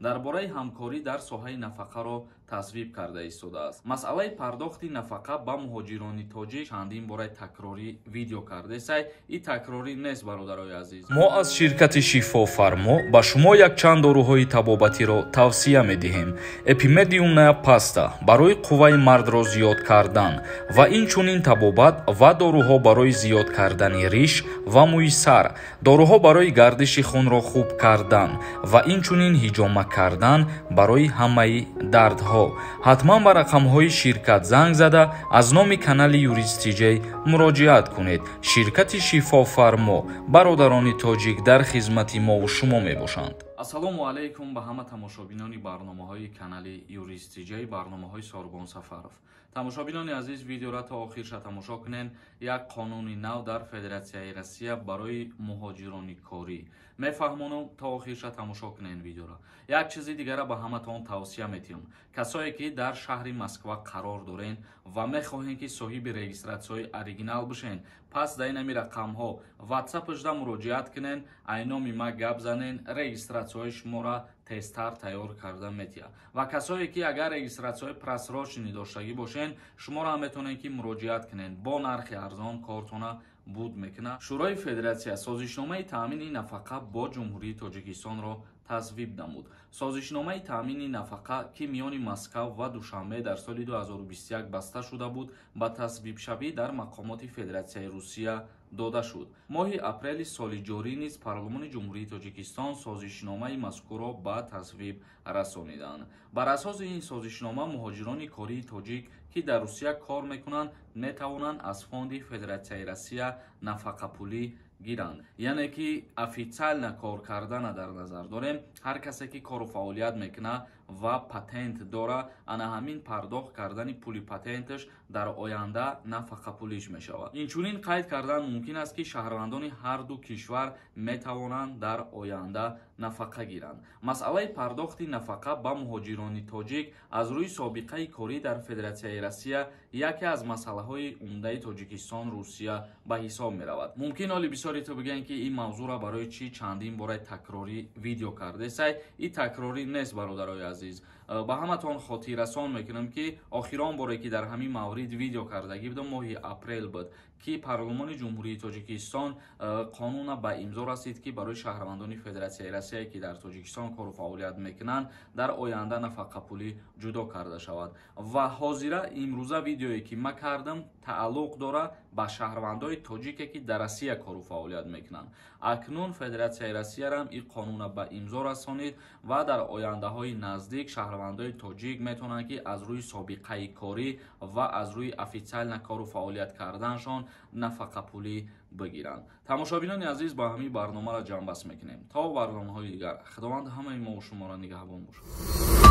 дар бораи ҳамкорӣ дар соҳаи нафақаро тасвиб карда истодааст. Масъалаи пардохти нафақа ба муҳоҷирони тоҷик чандин бораи такрорӣ видео кардесай ин такрорӣ нест бародарои азиз. Мо аз ширкати шифофармо ба шумо якчанд дорӯҳои табобатиро тавсия медиҳем. Эпимедиум ная паста барои қувваи мардро зиёд кардан ва инчунин табобат ва дорӯҳо барои зиёд кардани риш ва мӯи сар дорӯҳо барои гардиши хунро хуб кардан ва инчунин ҳиҷома кардан барои ҳамаи дардҳо. Ҳатман ба рақамҳои ширкат занг зада аз номи канали юристиҷей муроҷиат кунед. Ширкати шифофармо бародарони тоҷик дар хизмати мову шумо мебошанд ассалому алайкум ба ҳама тамошобинони барномаҳои канали юристиҷаи барномаҳои сорбон сафаров. Тамошобинони азиз видеоро то охирша тамошо кунед. Як қонуни нав дар федератсияи россия барои муҳоҷирони корӣ. Мефаҳмонам то охирша тамошо кунед видеоро. Як чизи дигара ба ҳаматон тавсия метиҳам касое ки дар шаҳри москва қарор дорен ва мехоҳем ки соҳиби регистратсияҳои оригинал бошен пас дар инами рақамҳо ватсапашда муроҷиат кунен айноми ма гап занен регистратсияҳои шуморо тезтар тайёр карда метиҳад. Ва касое ки агар регистратсияҳои прасрочни доштагӣ бошен шуморо ҳам метавонед ки муроҷиат кунед. Бо нархи арзон кортона буд мекунад. Шӯрои федератсия созишномаи таъмини нафақа бо ҷумҳурии тоҷикистонро тасвиб намуд. Созишномаи таъмини нафақа ки миёни москав ва душанбе дар соли 2021 баста шуда буд ба тасвибшавӣ дар мақомоти федератсияи русия дода шуд. Моҳи апрели соли ҷорӣ низ парлумони ҷумҳурии тоҷикистон созишномаи мазкурро ба тасвиб расониданд. Бар асоси ин созишнома муҳоҷирони кории тоҷик ки дар русия кор мекунанд метавонанд аз фонди федератсияи россия нафақапулӣ гиранд. Яъне ки офитсиально кор кардана дар назар дорем ҳар касе ки кору фаъолият мекунад ва патент дора ана ҳамин пардохт кардани пули патенташ дар оянда нафақапулиш мешавад. Инчунин қайд кардан мумкин аст ки шаҳрвандони ҳарду кишвар метавонанд дар оянда нафақа гиранд. Масъалаи пардохти нафақа ба муҳоҷирони тоҷик аз рӯи собиқаи корӣ дар федератсияи россия яке аз масъалаҳои умдаи тоҷикистон русия ба ҳисоб меравад. Мумкин оли бисёри ту бигӯянд ки ин мавзӯъро барои чӣ чандин бораи такрорӣ видео кардесай ин такрорӣ нест бародарои азиз. Э, ба ҳаматон хотиррасон мекунам ки охирон боре ки дар ҳамин маврид видео кардагӣ будам моҳи апрел буд ки парлумони ҷумҳурии тоҷикистон э, қонуна ба имзо расид ки барои шаҳрвандони федератсияи россия ки дар тоҷикистон кору фаъолият мекунанд дар оянда нафақапулӣ ҷудо карда шавад. Ва ҳозира имрӯза видеое ки ма кардам тааллуқ дора ба шаҳрвандои тоҷике ки дар россия кору фаъолият мекунанд акнун федератсияи россиярам ин қонуна ба имзо расонид ва дар ояндаҳои наздик шаҳр шаҳрвандои тоҷик метавонанд ки аз рӯи собиқаи корӣ ва аз рӯи офитсиална кору фаъолият карданашон нафақапулӣ бигиранд тамошобинони азиз ба ҳамин барномаро ҷамъбаст мекунем то барномаҳои дигар худованд ҳамаи мо шуморо нигаҳбон бошад